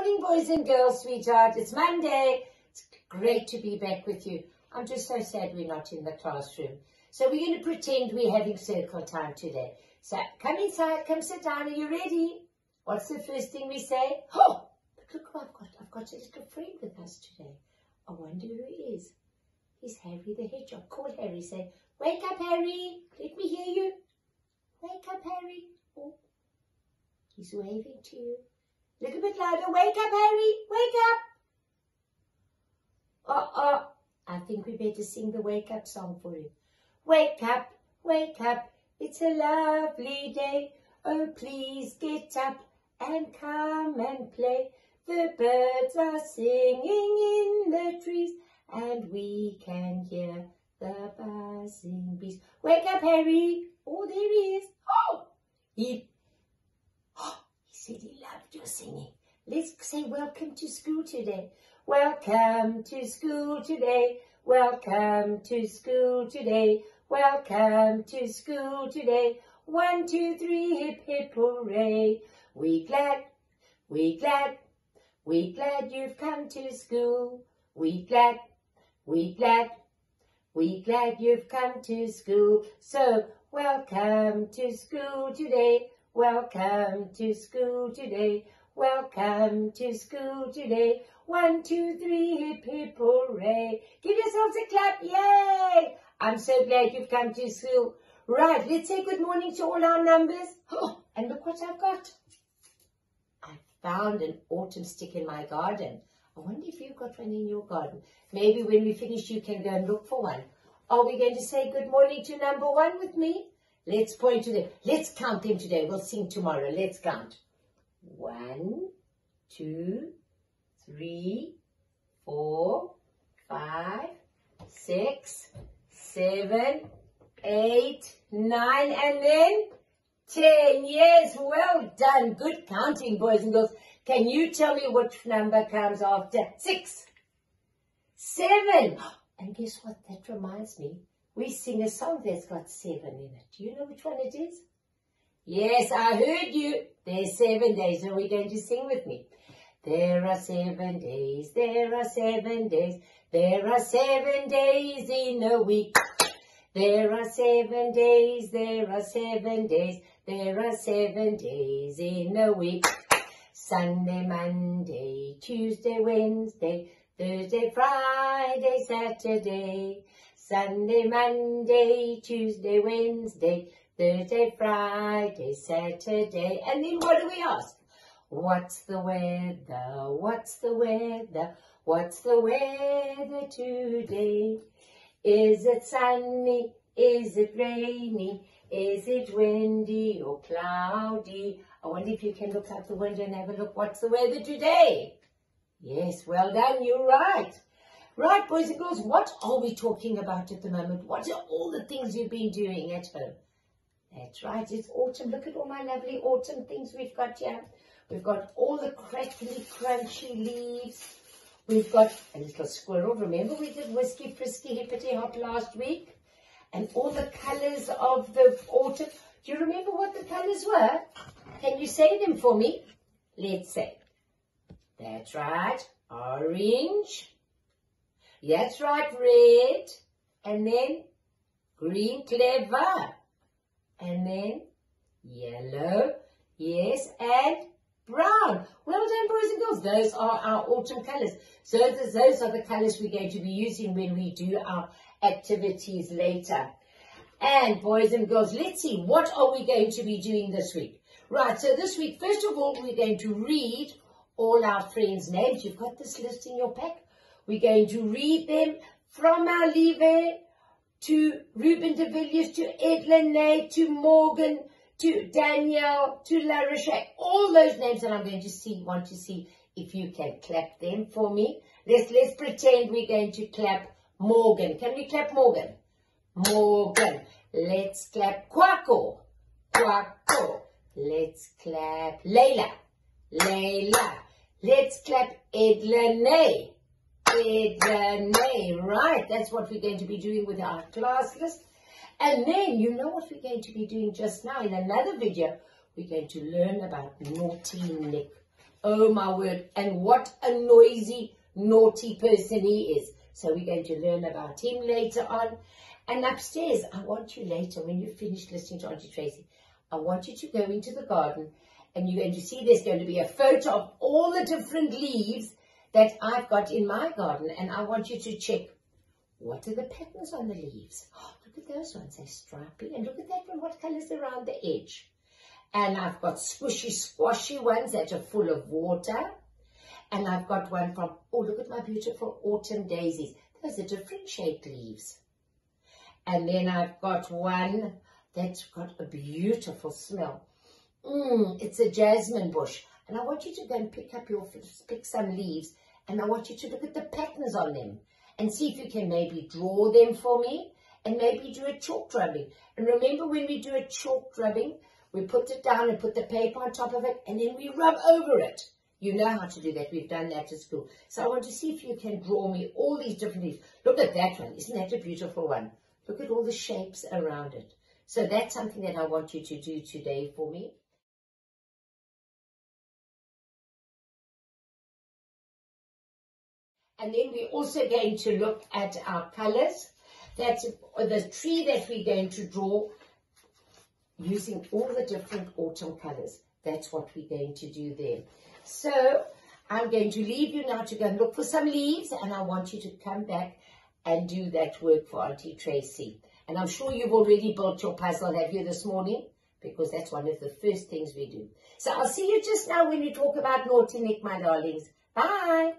morning, boys and girls, sweetheart. It's Monday. It's great to be back with you. I'm just so sad we're not in the classroom. So we're going to pretend we're having circle time today. So come inside, come sit down. Are you ready? What's the first thing we say? Oh, look who I've got. I've got a little friend with us today. I wonder who he is. He's Harry the Hedgehog. Call Harry. Say, wake up, Harry. Let me hear you. Wake up, Harry. Oh, he's waving to you. A bit louder. Wake up, Harry. Wake up. Uh-oh. I think we better sing the wake up song for him. Wake up, wake up. It's a lovely day. Oh, please get up and come and play. The birds are singing in the trees and we can hear the buzzing bees. Wake up, Harry. Oh, there he is. Oh, he said he loved your singing. Let's say welcome to school today. Welcome to school today. Welcome to school today. Welcome to school today. One, two, three, hip, hip, hooray. We glad, we glad, we glad you've come to school. We glad, we glad, we glad you've come to school. So, welcome to school today. Welcome to school today. Welcome to school today. One, two, three, hip, hip, hooray. Give yourselves a clap. Yay! I'm so glad you've come to school. Right, let's say good morning to all our numbers. Oh, and look what I've got. I found an autumn stick in my garden. I wonder if you've got one in your garden. Maybe when we finish, you can go and look for one. Are we going to say good morning to number one with me? Let's point to them. Let's count them today. We'll sing tomorrow. Let's count. One, two, three, four, five, six, seven, eight, nine, and then ten. Yes, well done. Good counting, boys and girls. Can you tell me which number comes after six? Seven. And guess what? That reminds me we sing a song that's got seven in it. Do you know which one it is? Yes, I heard you. There's seven days. Are we going to sing with me? There are seven days, there are seven days, there are seven days in a week. There are seven days, there are seven days, there are seven days in a week. Sunday, Monday, Tuesday, Wednesday, Thursday, Friday, Saturday. Sunday, Monday, Tuesday, Wednesday, Thursday, Friday, Saturday. And then what do we ask? What's the weather? What's the weather? What's the weather today? Is it sunny? Is it rainy? Is it windy or cloudy? I wonder if you can look out the window and have a look. What's the weather today? Yes, well done. You're right. Right, boys and girls, what are we talking about at the moment? What are all the things you've been doing at home? That's right, it's autumn. Look at all my lovely autumn things we've got here. We've got all the crackly, crunchy leaves. We've got a little squirrel. Remember we did Whiskey Frisky Hippity Hop last week? And all the colours of the autumn. Do you remember what the colours were? Can you say them for me? Let's say. That's right. Orange, that's right, red. And then green, clever. And then yellow, yes, and brown. Well done, boys and girls. Those are our autumn colours. So those are the colours we're going to be using when we do our activities later. And boys and girls, let's see, what are we going to be doing this week? Right, so this week, first of all, we're going to read all our friends' names. You've got this list in your pack. We're going to read them from our Alive to Ruben de Villiers, to Edlin to Morgan, to Danielle, to Larisha, all those names that I'm going to see, want to see if you can clap them for me. Let's, let's pretend we're going to clap Morgan. Can we clap Morgan? Morgan. Let's clap Quacko. Quacko. Let's clap Layla. Layla. Let's clap Edlene. Right, that's what we're going to be doing with our class list. And then, you know what we're going to be doing just now in another video? We're going to learn about Naughty Nick. Oh my word. And what a noisy, naughty person he is. So we're going to learn about him later on. And upstairs, I want you later, when you finish listening to Auntie Tracy, I want you to go into the garden and you're going to see there's going to be a photo of all the different leaves that I've got in my garden. And I want you to check what are the patterns on the leaves. Oh, look at those ones, they're stripy. And look at that one, what colour's around the edge. And I've got squishy, squashy ones that are full of water. And I've got one from, oh, look at my beautiful autumn daisies. Those are different shaped leaves. And then I've got one that's got a beautiful smell. Mmm, it's a jasmine bush. And I want you to go and pick up your, pick some leaves. And I want you to look at the patterns on them. And see if you can maybe draw them for me. And maybe do a chalk rubbing. And remember when we do a chalk rubbing, we put it down and put the paper on top of it, and then we rub over it. You know how to do that. We've done that at school. So I want to see if you can draw me all these different leaves. Look at that one. Isn't that a beautiful one? Look at all the shapes around it. So that's something that I want you to do today for me. And then we're also going to look at our colors. That's the tree that we're going to draw using all the different autumn colors. That's what we're going to do there. So I'm going to leave you now to go and look for some leaves and I want you to come back and do that work for Auntie Tracy. And I'm sure you've already built your puzzle, have you, this morning? Because that's one of the first things we do. So I'll see you just now when we talk about Naughty Nick, my darlings. Bye.